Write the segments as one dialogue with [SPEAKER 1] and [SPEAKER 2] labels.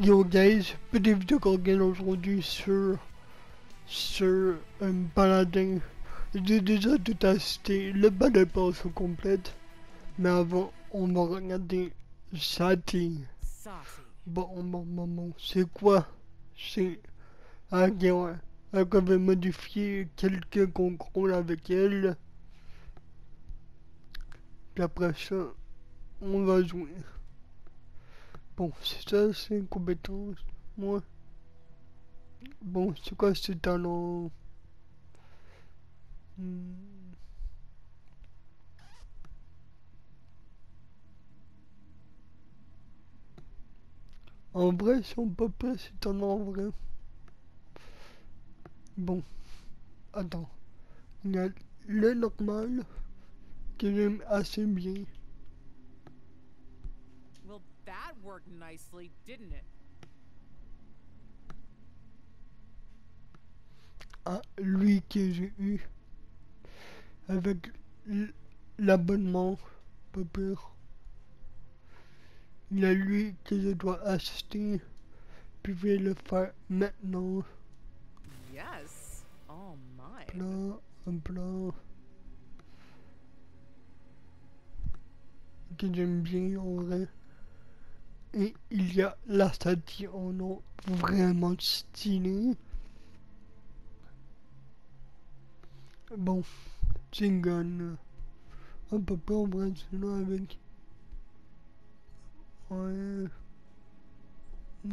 [SPEAKER 1] Yo guys, petite vidéo qu'on regarde aujourd'hui sur sur un paladin. J'ai déjà tout acheté, le de passe au complète. Mais avant, on va regarder Sati. Bon, bon, bon, bon, c'est quoi? C'est... Ok, ouais. On va modifier quelques contrôles avec elle. Puis après ça, on va jouer. Bon, c'est ça, c'est une compétence. Moi. Bon, c'est quoi ce talent? Hmm. En vrai, si on peut pas, c'est un en vrai. Bon. Attends. Il y a le normal que j'aime assez bien.
[SPEAKER 2] Worked nicely, didn't it?
[SPEAKER 1] Ah, lui que j'ai eu avec l'abonnement, pas peur. Il y a lui que je dois acheter, puis je vais le faire maintenant.
[SPEAKER 2] Yes. Oh my.
[SPEAKER 1] Plan, un plan. Que j'aime bien en vrai. Et il y a la statue en nom vraiment stylé. Bon, Jingle. Un peu plus sinon avec. Ouais.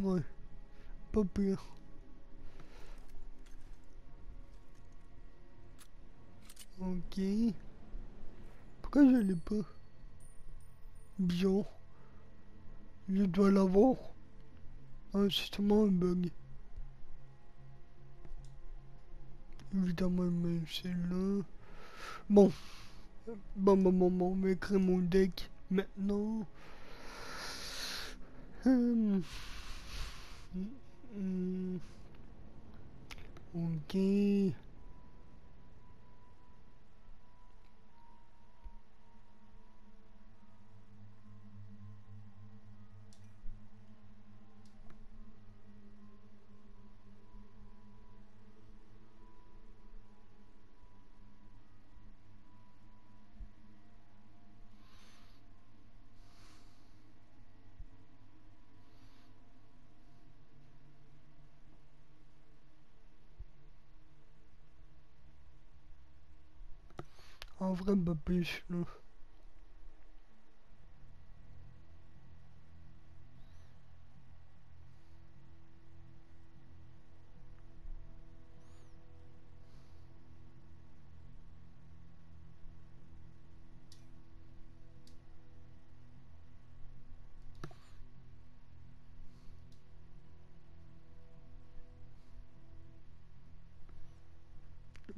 [SPEAKER 1] Ouais. Pas pire. Ok. Pourquoi je l'ai pas? Bien. Je dois l'avoir. Ah, justement un bug. Évidemment, c'est là. Bon. Bon, bon, bon, bon, on va mon deck maintenant. Hum. Hum. Ok. Vrai, pas plus, là.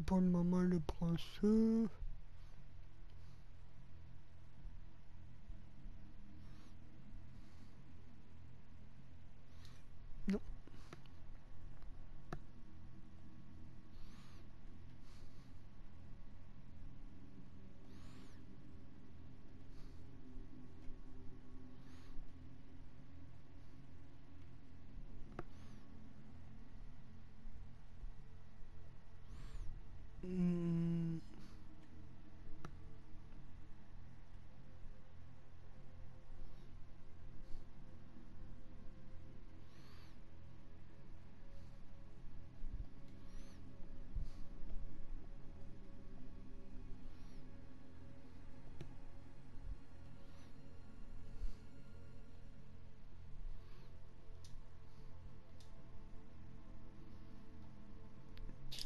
[SPEAKER 1] Pour le moment, le prend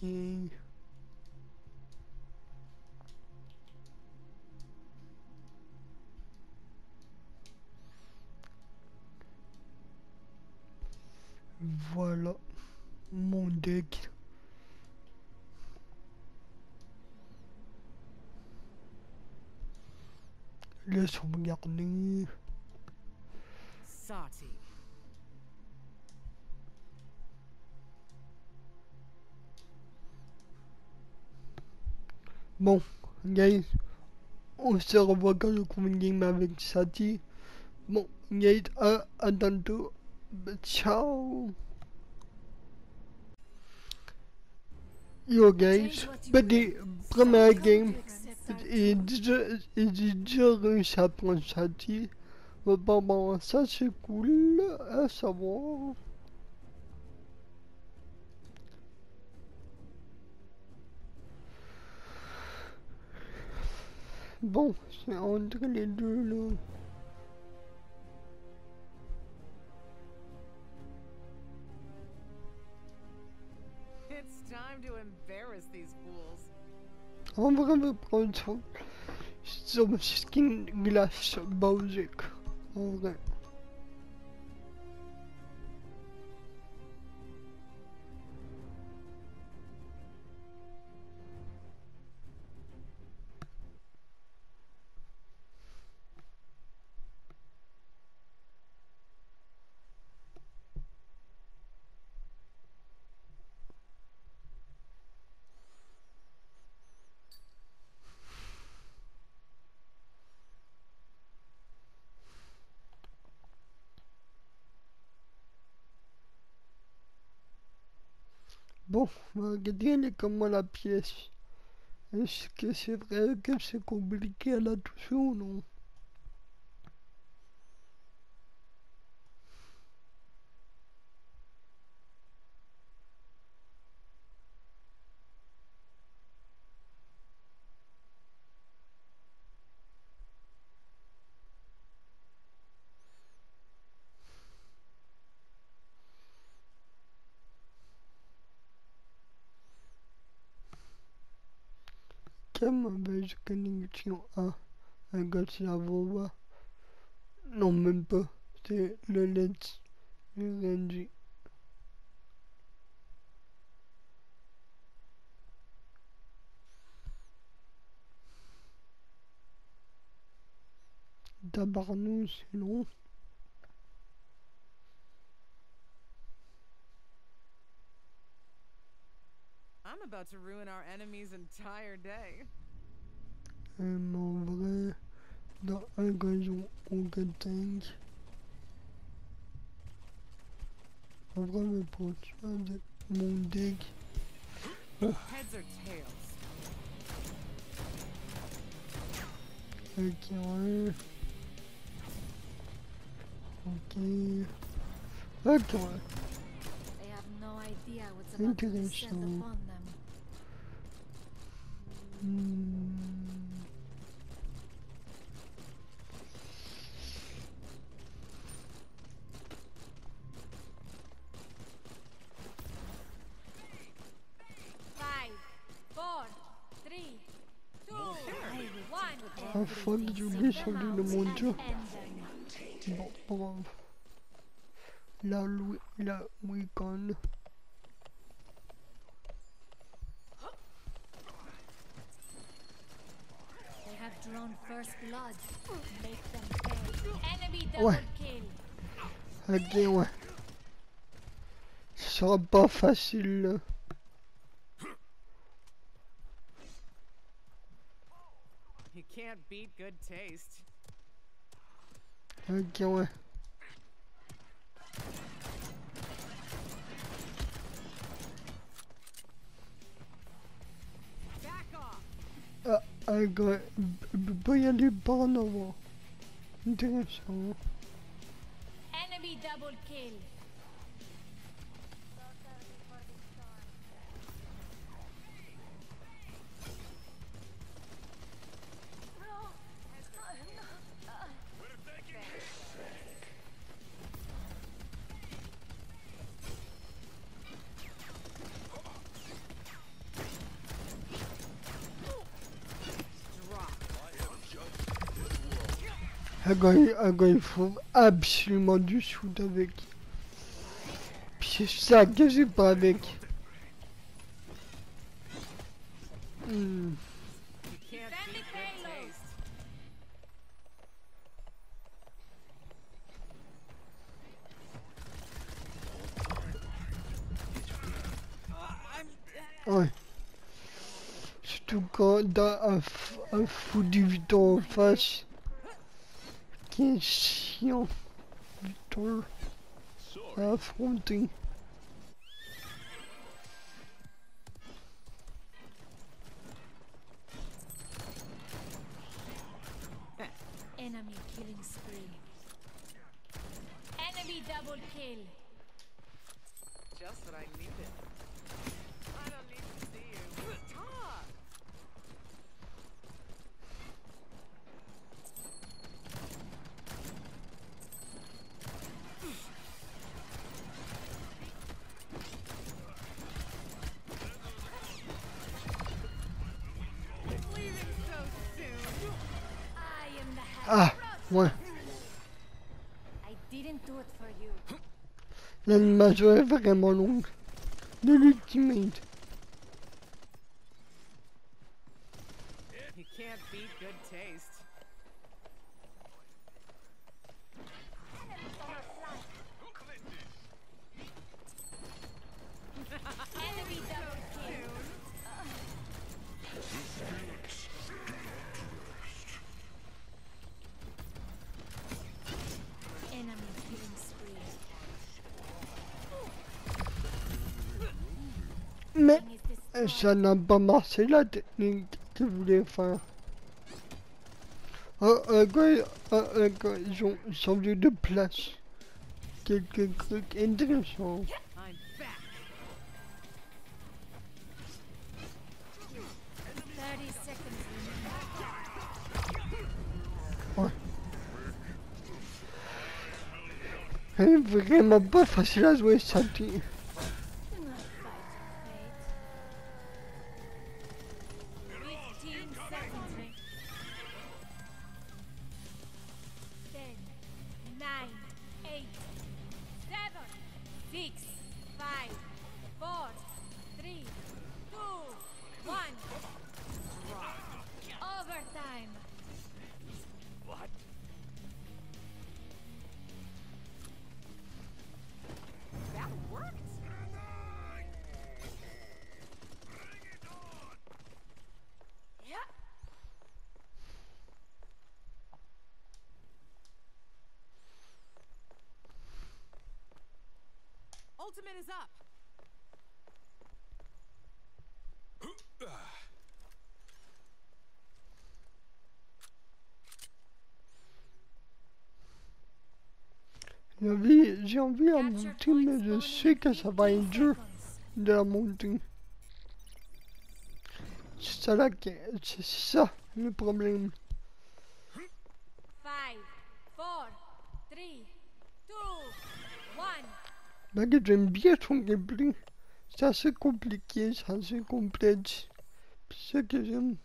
[SPEAKER 1] ça. Voilà mon deck. Laisse regarder.
[SPEAKER 2] Sati.
[SPEAKER 1] Bon, guys, on se revoit quand je combine game avec Sati. Bon, guys, à, à tantôt. Ciao. Yo guys, des première game, et j'ai déjà réussi à prendre. Bah, bah, bah, ça c'est cool à savoir. Bon, c'est entre les deux là.
[SPEAKER 2] It's time to embarrass these fools.
[SPEAKER 1] On va me prendre son, son skin glace basique. En vrai. Bon, elle est comment la pièce. Est-ce que c'est vrai que c'est compliqué à la toucher ou non? Quelle mauvaise connexion à un gars de la voix Non, même pas. C'est le let's. Rien dit. Tabarnouche, non.
[SPEAKER 2] I'm about to ruin our enemy's entire day.
[SPEAKER 1] Euh, mais en vrai, dans un gazon ou tank, en vrai, me prendre avec mon deck.
[SPEAKER 2] Heads or tails?
[SPEAKER 1] Ok, ouais. Ok. Ok, ouais.
[SPEAKER 3] They have no idea what's about to be set
[SPEAKER 1] Interesting.
[SPEAKER 3] upon them.
[SPEAKER 1] Ah, fuck, j'ai oublié sur lui le mon dieu.
[SPEAKER 3] And then
[SPEAKER 1] Bon, pas grave. La Louis, la Wicon. Ouais. Ce sera pas facile.
[SPEAKER 2] You can't beat good taste.
[SPEAKER 1] Ok, ouais. Ah, un gars, peut y en avant. Intéressant.
[SPEAKER 3] Double kill.
[SPEAKER 1] Il- faut absolument du shoot avec. Puis ça que j'ai pas avec. Hmm. Ouais. Surtout quand t'as un, un fou du en face. Qui est chiant. Putain. à affronter.
[SPEAKER 3] Enemy killing spree. Enemy double kill.
[SPEAKER 2] Just what I needed.
[SPEAKER 1] L'animation est vraiment ça n'a pas marché la technique que je voulais faire. Quand ils ont changé de place. Quelques trucs intéressants.
[SPEAKER 2] I'm back.
[SPEAKER 3] 30 seconds remaining.
[SPEAKER 1] C'est vraiment pas facile à jouer ça.
[SPEAKER 2] Ultimate is up.
[SPEAKER 1] J'ai envie, j'ai envie à monter, mais je sais que ça va
[SPEAKER 3] 15
[SPEAKER 1] être dur de la monter. C'est ça, c'est ça le problème. Bah que j'aime bien son gameplay. C'est assez compliqué, c'est assez complexe. C'est ça que j'aime.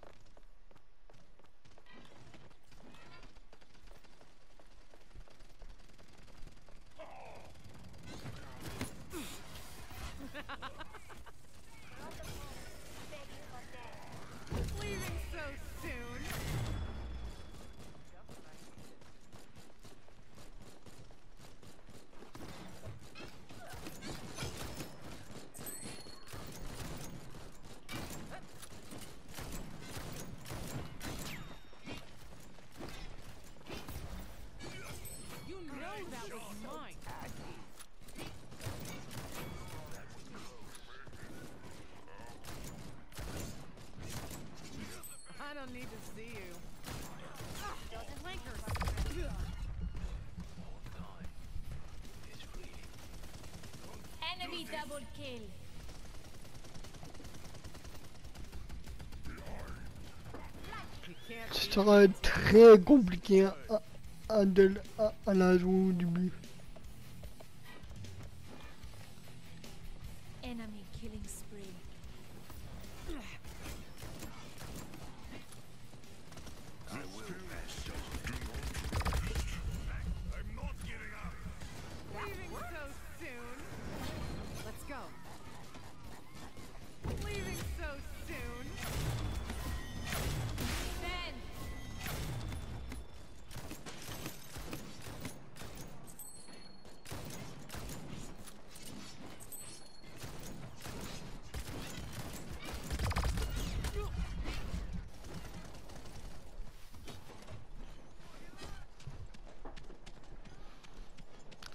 [SPEAKER 3] Enemy double kill.
[SPEAKER 2] Beat
[SPEAKER 1] sera très compliqué à, à, de, à, à la jouer au début.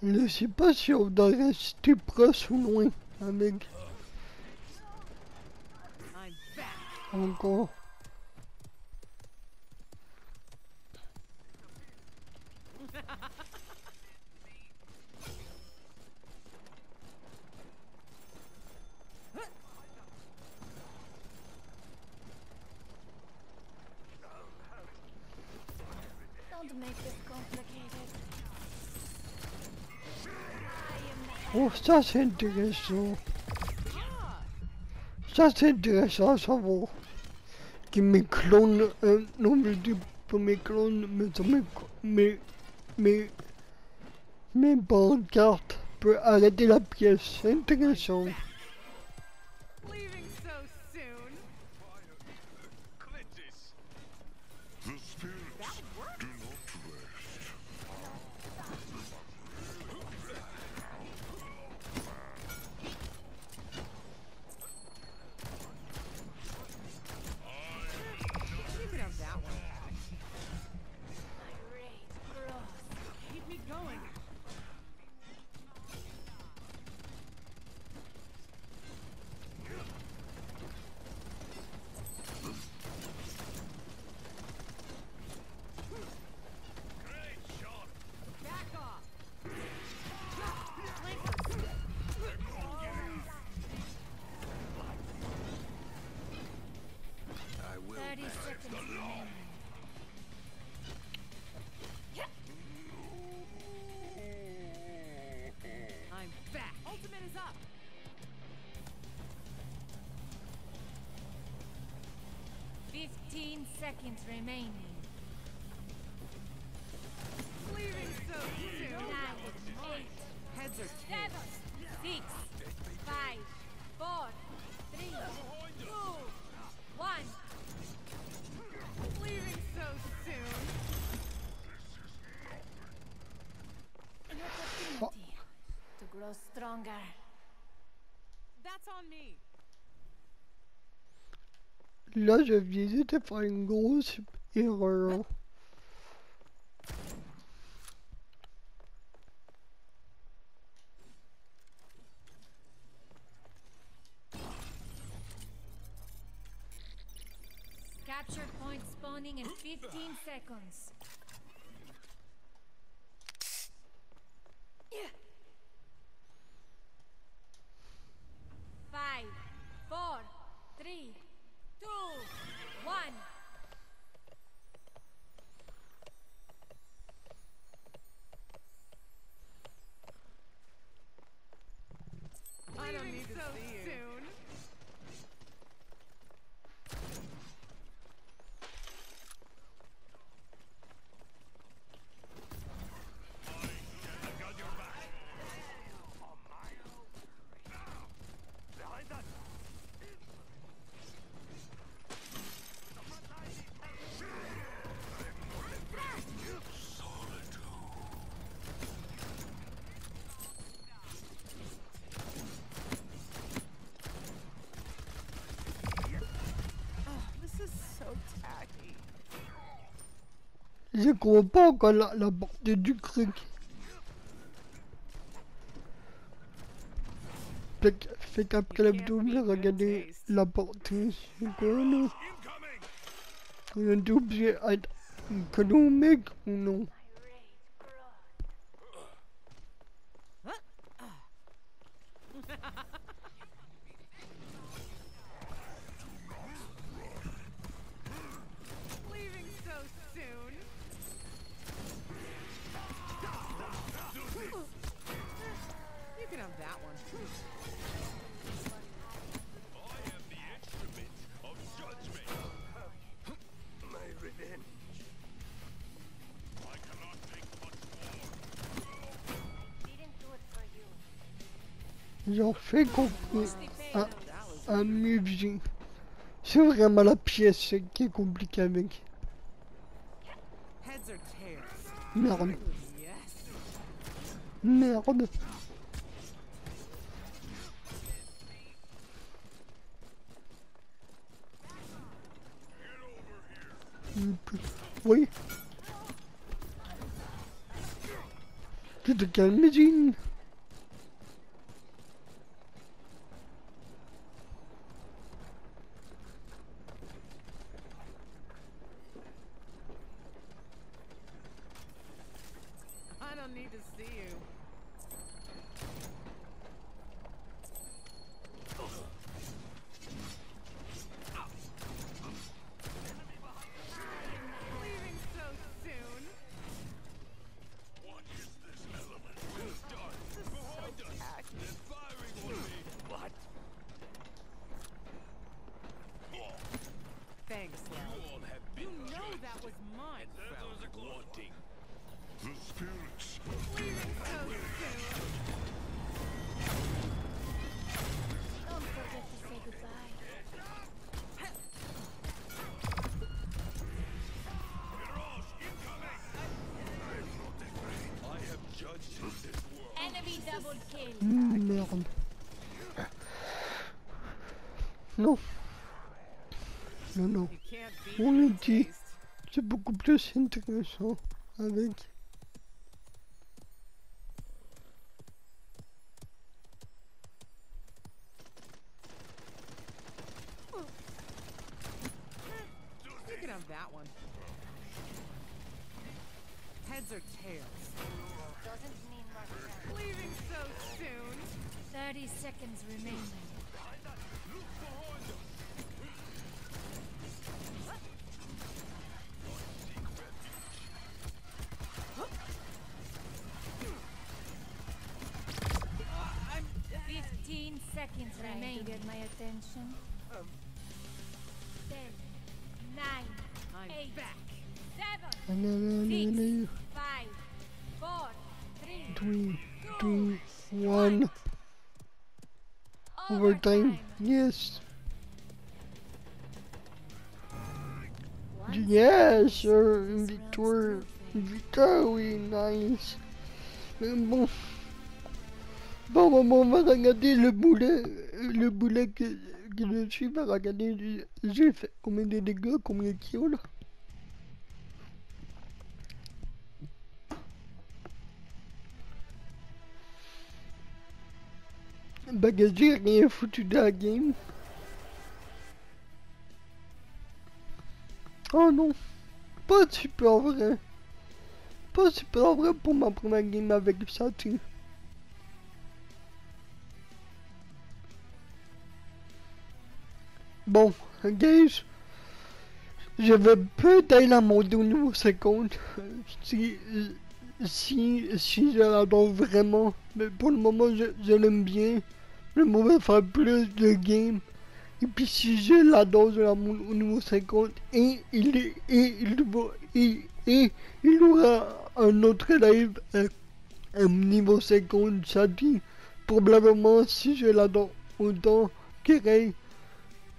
[SPEAKER 1] Je sais pas si on doit rester proche ou loin avec
[SPEAKER 2] I'm back.
[SPEAKER 1] encore. Oh, ça c'est intéressant. Ça c'est intéressant à savoir. Que mes clones, euh, non mais dis pas mes clones, mais mes, mes, mes, mes pancartes peuvent arrêter la pièce. C'est intéressant.
[SPEAKER 3] 15 seconds remaining.
[SPEAKER 2] Clearing so clear.
[SPEAKER 3] Nine, eight,
[SPEAKER 2] Heads are
[SPEAKER 3] seven, six, five, four, three, two, one.
[SPEAKER 2] Clearing so soon.
[SPEAKER 3] An opportunity to grow stronger.
[SPEAKER 2] That's on me.
[SPEAKER 1] Là, je viens de faire une grosse erreur.
[SPEAKER 3] Capture point spawning in 15 seconds.
[SPEAKER 1] Je comprends pas encore la, la portée du truc. Fait, qu'après la vidéo, je vais regarder la portée. C'est quoi là! On est obligé d'être économique ou non
[SPEAKER 2] you.
[SPEAKER 1] J'en fais compris à, vies. C'est vraiment la pièce qui est compliquée avec. Merde, merde. Oui. Qu'est-ce que calme
[SPEAKER 2] I
[SPEAKER 1] Non. Non, non. On le dit. C'est beaucoup plus intéressant avec.
[SPEAKER 2] Heads or?
[SPEAKER 3] 30 seconds remaining. Fifteen seconds Trying remain. to get my attention.
[SPEAKER 2] Um.
[SPEAKER 3] Ten, nine,
[SPEAKER 2] I'm
[SPEAKER 3] eight,
[SPEAKER 2] back.
[SPEAKER 3] seven,
[SPEAKER 1] six,
[SPEAKER 3] five, four, three,
[SPEAKER 1] three two, two, one. one. Overtime. Yes. Yes, sir. Victoire. Victoire, oui, nice. Mais bon. Bon, bon, bon, on va regarder le boulet. Le boulet que, que je suis. va regarder. J'ai fait combien de dégâts, combien de kills là. Que j'ai rien foutu de la game. Oh non, pas super vrai. Pas super vrai pour ma première game avec Saturn. Bon, guys, je vais peut-être la monter au niveau 50 si, si, si je l'adore vraiment. Mais pour le moment, je, je l'aime bien. Je vais faire plus de games. Et puis si je l'adore, je la monte au niveau 50 et il et il il aura un autre live à niveau 50, ça dit probablement si je l'adore autant que Ray.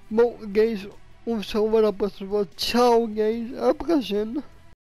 [SPEAKER 1] Bon, guys, on se revoit la prochaine fois. Ciao, guys, à la prochaine.